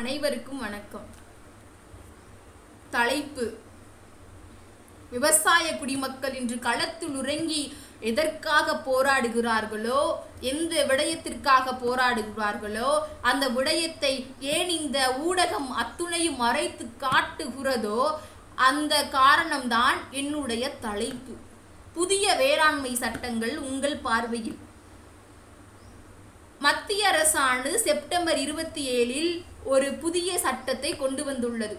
அனைவருக்கும் வணக்கம். தலைப்பு. விவசாய குடிமக்கள் இன்று களத்தில் உறங்கி எதற்காக போராடுகிறார்களோ எந்த விடயத்திற்காக போராடுகிறார்களோ அந்த விடயத்தை ஏன் இந்த ஊடகம் அத்துணையும் மறைத்து காட்டுகிறதோ அந்த காரணம்தான் என்னுடைய தலைப்பு. புதிய வேளாண்மை சட்டங்கள் உங்கள் பார்வையில். மத்திய அரசானது செப்டம்பர் இருபத்தி ஏழில் ஒரு புதிய சட்டத்தை கொண்டு வந்துள்ளது.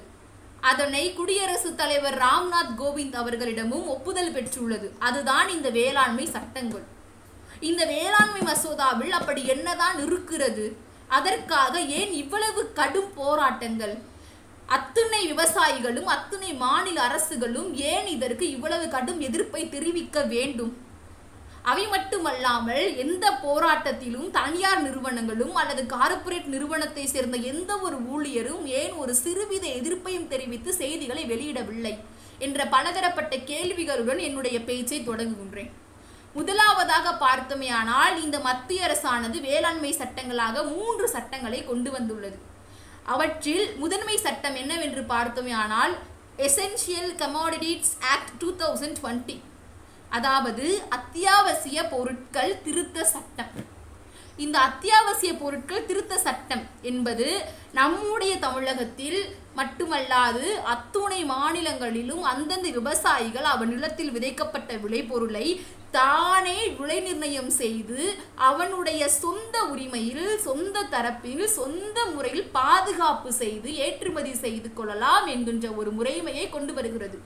அதனை குடியரசுத் தலைவர் ராம்நாத் கோவிந்த் அவர்களிடமும் ஒப்புதல் பெற்றுள்ளது. அதுதான் இந்த வேளாண்மை சட்டங்கள். இந்த வேளாண்மை மசோதாவில் அப்படி என்னதான் இருக்கிறது? அதற்காக ஏன் இவ்வளவு கடும் போராட்டங்கள்? அத்துணை விவசாயிகளும் அத்துணை மாநில அரசுகளும் ஏன் இதற்கு இவ்வளவு கடும் எதிர்ப்பை தெரிவிக்க வேண்டும்? அவை மட்டுமல்லாமல் எந்த போராட்டத்திலும் தனியார் நிறுவனங்களும் அல்லது கார்ப்பரேட் நிறுவனத்தை சேர்ந்த எந்த ஒரு ஊழியரும் ஏன் ஒரு சிறுவித எதிர்ப்பையும் தெரிவித்து செய்திகளை வெளியிடவில்லை என்ற பலதரப்பட்ட கேள்விகளுடன் என்னுடைய பேச்சை தொடங்குகின்றேன். முதலாவதாக பார்த்தோமேயானால் இந்த மத்திய அரசானது வேளாண்மை சட்டங்களாக மூன்று சட்டங்களை கொண்டு வந்துள்ளது. அவற்றில் முதன்மை சட்டம் என்னவென்று பார்த்தோமேயானால் essential commodities act two thousand twenty அதாவது அத்தியாவசிய பொருட்கள் திருத்த சட்டம். இந்த அத்தியாவசிய பொருட்கள் திருத்த சட்டம் என்பது நம்முடைய தமிழகத்தில் மட்டுமல்லாது அத்துணை மாநிலங்களிலும் அந்தந்த விவசாயிகள் அவன் நிலத்தில் விதைக்கப்பட்ட விளைபொருளை தானே விலை நிர்ணயம் செய்து அவனுடைய சொந்த உரிமையில் சொந்த தரப்பில் சொந்த முறையில் பாதுகாப்பு செய்து ஏற்றுமதி செய்து கொள்ளலாம் என்கின்ற ஒரு முறைமையை கொண்டு வருகிறது.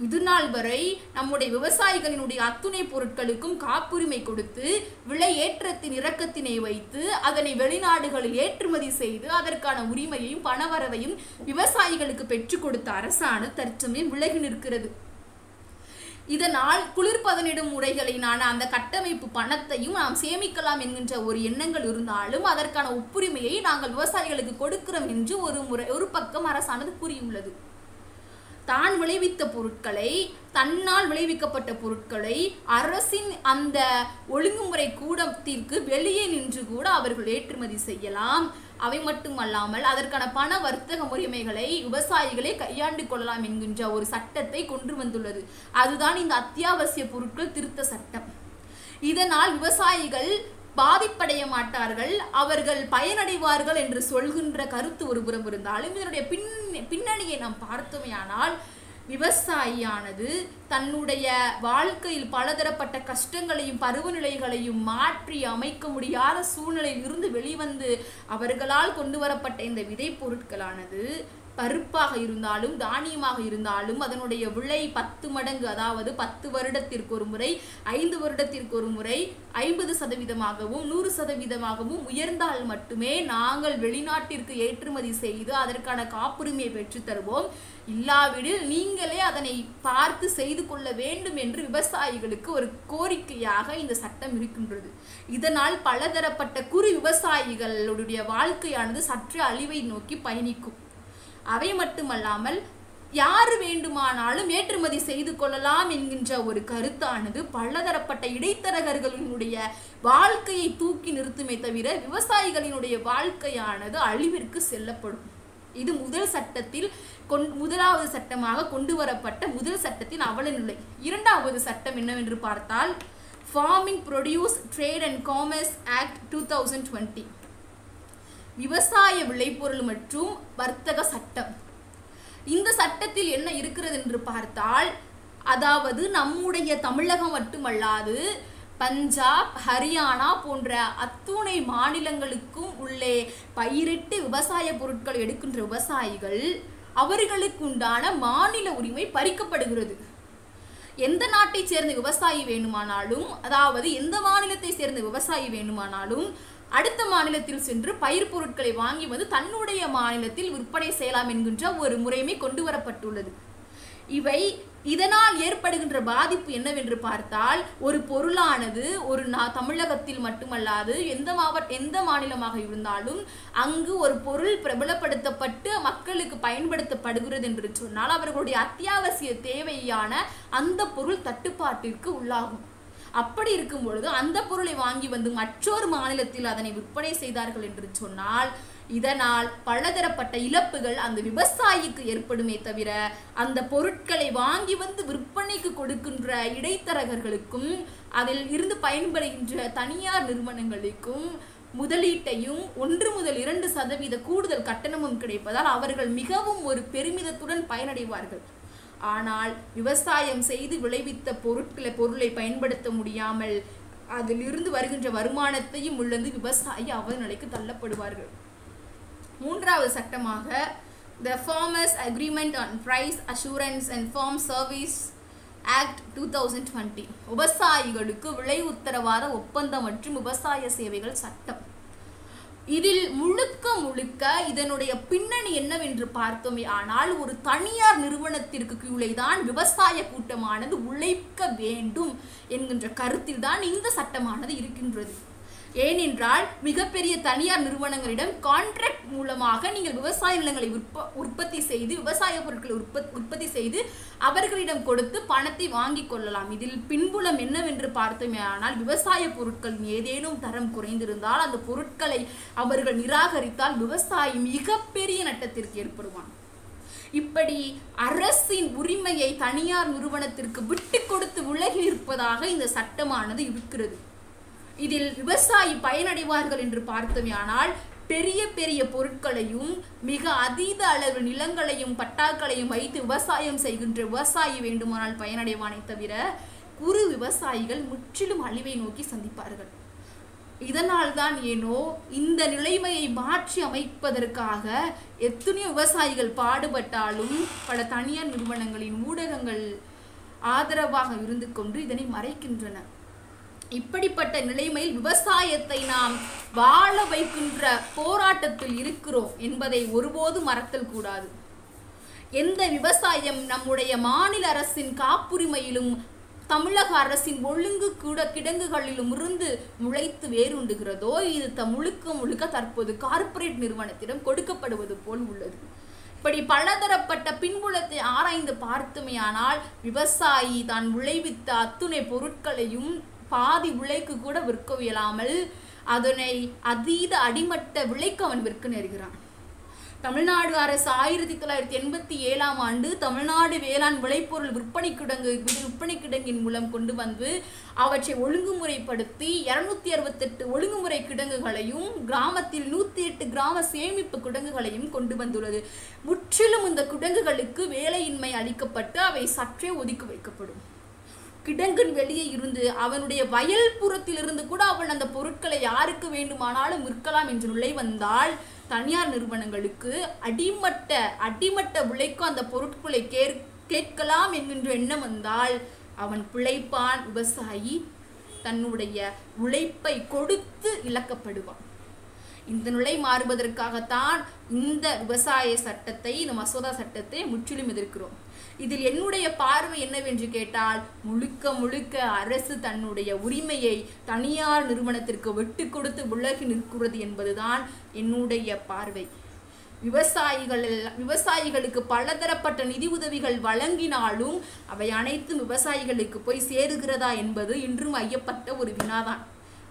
இது நாள் வரை நம்முடைய விவசாயிகளினுடைய அத்துணை பொருட்களுக்கும் காப்புரிமை கொடுத்து விலை ஏற்றத்தின் இறக்கத்தினை வைத்து அதனை வெளிநாடுகளில் ஏற்றுமதி செய்து அதற்கான உரிமையையும் பணவரவையும் விவசாயிகளுக்கு பெற்றுக் கொடுத்த அரசானது தற்சமயம் விலகி நிற்கிறது. இதனால் குளிர்பதனிடும் முறைகளினான அந்த கட்டமைப்பு பணத்தையும் நாம் சேமிக்கலாம் என்கின்ற ஒரு எண்ணங்கள் இருந்தாலும் அதற்கான ஒப்புரிமையை நாங்கள் விவசாயிகளுக்கு கொடுக்கிறோம் என்று ஒரு முறை ஒரு பக்கம் அரசானது கூறியுள்ளது. தான் விளைவித்த பொருட்களை தன்னால் விளைவிக்கப்பட்ட பொருட்களை அரசின் அந்த ஒழுங்குமுறை கூடத்திற்கு வெளியே நின்று கூட அவர்கள் ஏற்றுமதி செய்யலாம். அவை மட்டுமல்லாமல் அதற்கான பண வர்த்தக முறைமைகளை விவசாயிகளே கையாண்டு கொள்ளலாம் என்கின்ற ஒரு சட்டத்தை கொண்டு வந்துள்ளது. அதுதான் இந்த அத்தியாவசிய பொருட்கள் திருத்த சட்டம். இதனால் விவசாயிகள் பாதிப்படைய மாட்டார்கள் அவர்கள் பயனடைவார்கள் என்று சொல்கின்ற கருத்து ஒரு புறம் இருந்தாலும் இதனுடைய பின் பின்னணியை நாம் பார்த்தோமேயானால் விவசாயியானது தன்னுடைய வாழ்க்கையில் பலதரப்பட்ட கஷ்டங்களையும் பருவநிலைகளையும் மாற்றி அமைக்க முடியாத சூழ்நிலையில் இருந்து வெளிவந்து அவர்களால் கொண்டு வரப்பட்ட இந்த விதை பொருட்களானது பருப்பாக இருந்தாலும் தானியமாக இருந்தாலும் அதனுடைய விலை பத்து மடங்கு அதாவது பத்து வருடத்திற்கு ஒரு முறை ஐந்து வருடத்திற்கு ஒரு முறை ஐம்பது சதவீதமாகவும் நூறு சதவீதமாகவும் உயர்ந்தால் மட்டுமே நாங்கள் வெளிநாட்டிற்கு ஏற்றுமதி செய்து அதற்கான காப்புரிமையை பெற்றுத்தருவோம் இல்லாவிடில் நீங்களே அதனை பார்த்து செய்து கொள்ள வேண்டும் என்று விவசாயிகளுக்கு ஒரு கோரிக்கையாக இந்த சட்டம் இருக்கின்றது. இதனால் பலதரப்பட்ட குறு விவசாயிகளுடைய வாழ்க்கையானது சற்று அழிவை நோக்கி பயணிக்கும். அவை மட்டுமல்லாமல் யார் வேண்டுமானாலும் ஏற்றுமதி செய்து கொள்ளலாம் என்கின்ற ஒரு கருத்தானது பலதரப்பட்ட இடைத்தரகர்களினுடைய வாழ்க்கையை தூக்கி நிறுத்துமே தவிர விவசாயிகளினுடைய வாழ்க்கையானது அழிவிற்கு செல்லப்படும். இது முதல் சட்டத்தில் கொண் முதலாவது சட்டமாக கொண்டு வரப்பட்ட முதல் சட்டத்தின் அவலநிலை. இரண்டாவது சட்டம் என்னவென்று பார்த்தால் farming produce trade and commerce act two thousand twenty விவசாய விளைபொருள் மற்றும் வர்த்தக சட்டம். இந்த சட்டத்தில் என்ன இருக்கிறது என்று பார்த்தால் அதாவது நம்முடைய தமிழகம் மட்டுமல்லாது பஞ்சாப் ஹரியானா போன்ற அத்துணை மாநிலங்களுக்கும் உள்ளே பயிரிட்டு விவசாய பொருட்கள் எடுக்கின்ற விவசாயிகள் அவர்களுக்கு உண்டான மாநில உரிமை பறிக்கப்படுகிறது. எந்த நாட்டை சேர்ந்த விவசாயி வேணுமானாலும் அதாவது எந்த மாநிலத்தை சேர்ந்த விவசாயி வேணுமானாலும் அடுத்த மாநிலத்தில் சென்று பயிர் பொருட்களை வாங்கி வந்து தன்னுடைய மாநிலத்தில் விற்பனை செய்யலாம் என்கின்ற ஒரு முறைமை கொண்டு வரப்பட்டுள்ளது. இவை இதனால் ஏற்படுகின்ற பாதிப்பு என்னவென்று பார்த்தால் ஒரு பொருளானது ஒரு நா தமிழகத்தில் மட்டுமல்லாது எந்த மாவட்ட எந்த மாநிலமாக இருந்தாலும் அங்கு ஒரு பொருள் பிரபலப்படுத்தப்பட்டு மக்களுக்கு பயன்படுத்தப்படுகிறது என்று சொன்னால் அவர்களுடைய அத்தியாவசிய தேவையான அந்த பொருள் தட்டுப்பாட்டிற்கு உள்ளாகும். அப்படி இருக்கும் பொழுது அந்த பொருளை வாங்கி வந்து மற்றொரு மாநிலத்தில் அதனை விற்பனை செய்தார்கள் என்று சொன்னால் இதனால் பலதரப்பட்ட இழப்புகள் அந்த விவசாயிக்கு ஏற்படுமே தவிர அந்த பொருட்களை வாங்கி வந்து விற்பனைக்கு கொடுக்கின்ற இடைத்தரகர்களுக்கும் அதில் இருந்து பயன்படுகின்ற தனியார் நிறுவனங்களுக்கும் முதலீட்டையும் ஒன்று முதல் இரண்டு சதவீத கூடுதல் கட்டணமும் கிடைப்பதால் அவர்கள் மிகவும் ஒரு பெருமிதத்துடன் பயனடைவார்கள். ஆனால் விவசாயம் செய்து விளைவித்த பொருட்களை பொருளை பயன்படுத்த முடியாமல் அதிலிருந்து வருகின்ற வருமானத்தையும் உள்ளது விவசாயி அவர் நிலைக்கு தள்ளப்படுவார்கள். மூன்றாவது சட்டமாக the farmers agreement on price assurance and farm service act two thousand twenty விவசாயிகளுக்கு விலை உத்தரவாத ஒப்பந்தம் மற்றும் விவசாய சேவைகள் சட்டம். இதில் முழுக்க முழுக்க இதனுடைய பின்னணி என்னவென்று பார்த்தோமே ஆனால் ஒரு தனியார் நிறுவனத்திற்கு கீழே தான் விவசாய கூட்டமானது உழைக்க வேண்டும் என்கின்ற கருத்தில் தான் இந்த சட்டமானது இருக்கின்றது. ஏனென்றால் மிகப்பெரிய தனியார் நிறுவனங்களிடம் கான்ட்ராக்ட் மூலமாக நீங்கள் விவசாய நிலங்களை உற்ப உற்பத்தி செய்து விவசாய பொருட்களை உற்ப உற்பத்தி செய்து அவர்களிடம் கொடுத்து பணத்தை வாங்கிக் கொள்ளலாம். இதில் பின்புலம் என்னவென்று பார்த்தோமே ஆனால் விவசாய பொருட்கள் ஏதேனும் தரம் குறைந்திருந்தால் அந்த பொருட்களை அவர்கள் நிராகரித்தால் விவசாயி மிகப்பெரிய நட்டத்திற்கு ஏற்படுவான். இப்படி அரசின் உரிமையை தனியார் நிறுவனத்திற்கு விட்டு கொடுத்து உலகில் இருப்பதாக இந்த சட்டமானது இருக்கிறது. இதில் விவசாயி பயனடைவார்கள் என்று பார்த்தோமேயானால் பெரிய பெரிய பொருட்களையும் மிக அதீத அளவு நிலங்களையும் பட்டாக்களையும் வைத்து விவசாயம் செய்கின்ற விவசாயி வேண்டுமானால் பயனடைவானே தவிர குறு விவசாயிகள் முற்றிலும் அழிவை நோக்கி சந்திப்பார்கள். இதனால் தான் ஏனோ இந்த நிலைமையை மாற்றி அமைப்பதற்காக எத்தனையோ விவசாயிகள் பாடுபட்டாலும் பல தனியார் நிறுவனங்களின் ஊடகங்கள் ஆதரவாக இருந்து கொண்டு இதனை மறைக்கின்றன. இப்படிப்பட்ட நிலைமையில் விவசாயத்தை நாம் வாழ வைக்கின்ற போராட்டத்தில் இருக்கிறோம் என்பதை ஒருபோதும் மறத்தல் கூடாது. எந்த விவசாயம் நம்முடைய மாநில அரசின் காப்புரிமையிலும் தமிழக அரசின் ஒழுங்கு கூட கிடங்குகளிலும் இருந்து முளைத்து வேறுண்டுகிறதோ இது த முழுக்க முழுக்க தற்போது கார்ப்பரேட் நிறுவனத்திடம் கொடுக்கப்படுவது போல் உள்ளது. இப்படி பலதரப்பட்ட பின்புலத்தை ஆராய்ந்து பார்த்துமையானால் விவசாயி தான் விளைவித்த அத்துணை பொருட்களையும் பாதி விலைக்கு கூட விற்க இயலாமல் அதனை அதீத அடிமட்ட விலைக்கு அவன் விற்க நேர்கிறான். தமிழ்நாடு அரசு ஆயிரத்தி தொள்ளாயிரத்தி எண்பத்தி ஏழாம் ஆண்டு தமிழ்நாடு வேளாண் விளைபொருள் விற்பனை கிடங்கு விற்பனை கிடங்கின் மூலம் கொண்டு வந்து அவற்றை ஒழுங்குமுறைப்படுத்தி இரநூத்தி அறுபத்தெட்டு ஒழுங்குமுறை கிடங்குகளையும் கிராமத்தில் நூத்தி எட்டு கிராம சேமிப்பு கிடங்குகளையும் கொண்டு வந்துள்ளது. முற்றிலும் இந்த கிடங்குகளுக்கு வேலையின்மை அளிக்கப்பட்டு அவை சற்றே ஒதுக்கி வைக்கப்படும். கிடங்கன் வெளியே இருந்து அவனுடைய வயல் புறத்திலிருந்து கூட அவன் அந்த பொருட்களை யாருக்கு வேண்டுமானாலும் விற்கலாம் என்று நிலை வந்தால் தனியார் நிறுவனங்களுக்கு அடிமட்ட அடிமட்ட விலைக்கும் அந்த பொருட்களை கேர் கேட்கலாம் என்கின்ற எண்ணம் வந்தால் அவன் பிழைப்பான் விவசாயி தன்னுடைய உழைப்பை கொடுத்து இழக்கப்படுவான். இந்த நிலை மாறுவதற்காகத்தான் இந்த விவசாய சட்டத்தை இந்த மசோதா சட்டத்தை முற்றிலும் எதிர்க்கிறோம். இதில் என்னுடைய பார்வை என்னவென்று கேட்டால் முழுக்க முழுக்க அரசு தன்னுடைய உரிமையை தனியார் நிறுவனத்திற்கு விட்டு கொடுத்து விலகி நிற்கிறது என்பதுதான் என்னுடைய பார்வை. விவசாயிகள் விவசாயிகளுக்கு பலதரப்பட்ட நிதி உதவிகள் வழங்கினாலும் அவை அனைத்தும் விவசாயிகளுக்கு போய் சேருகிறதா என்பது இன்றும் ஐயப்பட்ட ஒரு வினாதான்.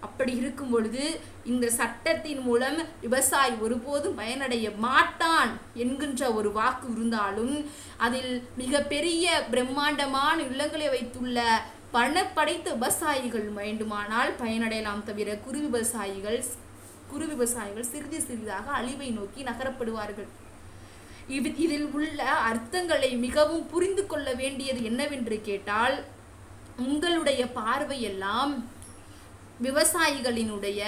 அப்படி இருக்கும் பொழுது இந்த சட்டத்தின் மூலம் விவசாயி ஒருபோதும் பயனடைய மாட்டான் என்கின்ற ஒரு வாக்கு இருந்தாலும் அதில் மிகப்பெரிய பிரம்மாண்டமான இல்லங்களை வைத்துள்ள பண படைத்த விவசாயிகள் வேண்டுமானால் பயனடையலாம் தவிர குறு விவசாயிகள் குறு விவசாயிகள் சிறிது சிறிதாக அழிவை நோக்கி நகரப்படுவார்கள். இது இதில் உள்ள அர்த்தங்களை மிகவும் புரிந்து கொள்ள வேண்டியது என்னவென்று கேட்டால் உங்களுடைய பார்வையெல்லாம் விவசாயிகளினுடைய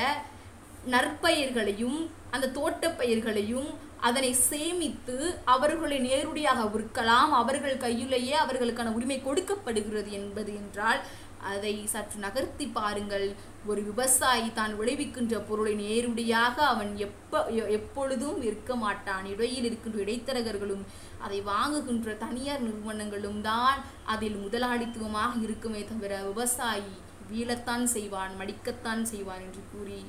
நற்பயிர்களையும் அந்த தோட்டப்பயிர்களையும் அதனை சேமித்து அவர்களை நேரடியாக விற்கலாம். அவர்கள் கையிலேயே அவர்களுக்கான உரிமை கொடுக்கப்படுகிறது என்பது என்றால் அதை சற்று நகர்த்தி பாருங்கள். ஒரு விவசாயி தான் விளைவிக்கின்ற பொருளை நேரடியாக அவன் எப்ப எப்பொழுதும் விற்க மாட்டான். இடையில் இருக்கின்ற இடைத்தரகர்களும் அதை வாங்குகின்ற தனியார் நிறுவனங்களும் தான் அதில் முதலாளித்துவமாக இருக்குமே தவிர விவசாயி வீழத்தான் செய்வான் மடிக்கத்தான் செய்வான் என்று கூறி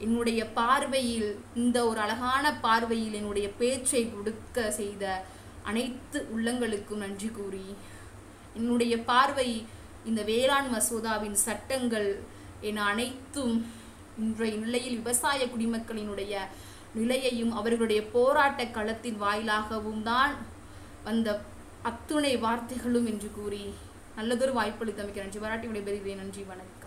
என்னுடைய பார்வையில் இந்த ஒரு அழகான பார்வையில் என்னுடைய பேச்சை கொடுக்க செய்த அனைத்து உள்ளங்களுக்கும் நன்றி கூறி என்னுடைய பார்வை இந்த வேளாண் மசோதாவின் சட்டங்கள் என அனைத்தும் இன்றைய நிலையில் விவசாய குடிமக்களினுடைய நிலையையும் அவர்களுடைய போராட்ட களத்தின் வாயிலாகவும் தான் வந்த அத்துணை வார்த்தைகளும் என்று கூறி நல்லதொரு வாய்ப்பளித்தமைக்கு நன்றி. பாராட்டி பெரிய நன்றி வணக்கம்.